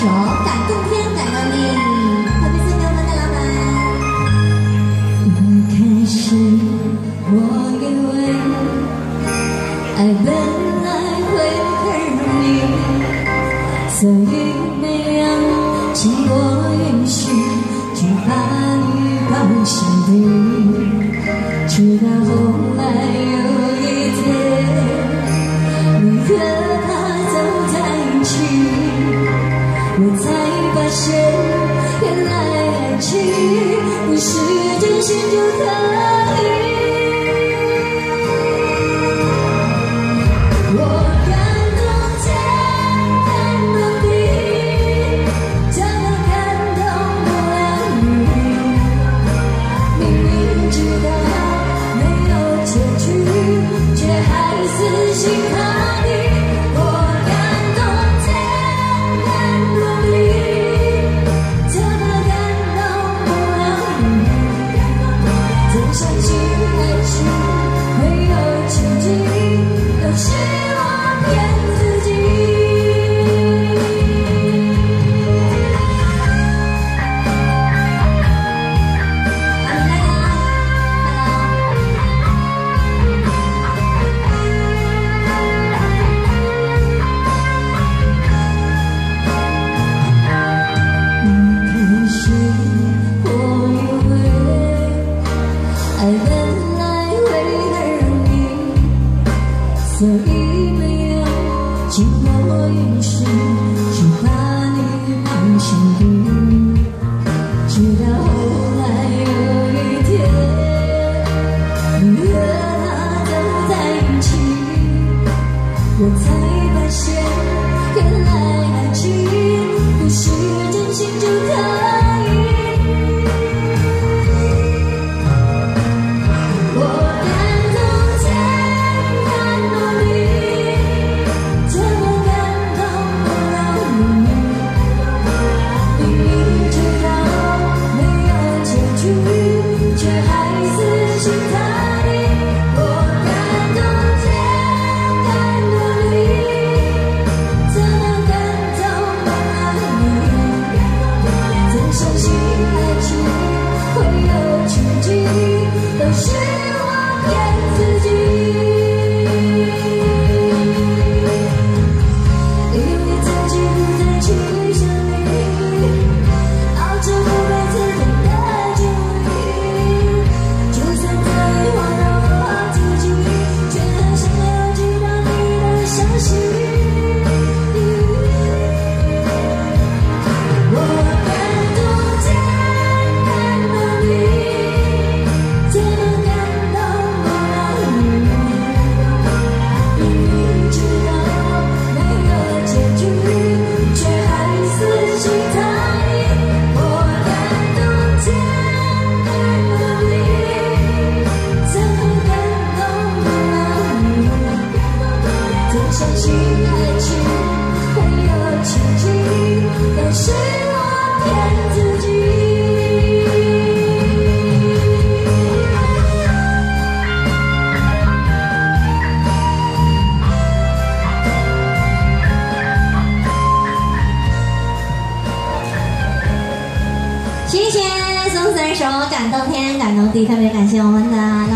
手感动天感动地特别送给我们的老板一开始我以为爱本来会很容易所以没有经过允许。原来爱情不是真心就所以没有经过允许就把你放心底直到后来有一天你和他走在一起是我骗自己。谢谢松子的手，感动天，感动地，特别感谢我们的。